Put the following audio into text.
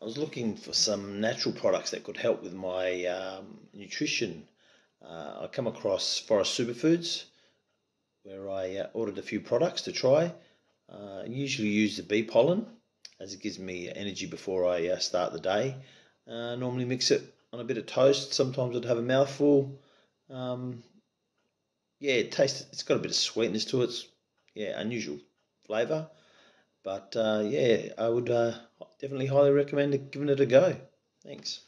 I was looking for some natural products that could help with my um, nutrition. Uh, I come across Forest Superfoods, where I uh, ordered a few products to try. Uh, I usually use the bee pollen, as it gives me energy before I uh, start the day. Uh, normally mix it on a bit of toast. Sometimes I'd have a mouthful. Um, yeah, it tastes. It's got a bit of sweetness to it. It's, yeah, unusual flavour. But uh, yeah, I would definitely highly recommend giving it a go. Thanks.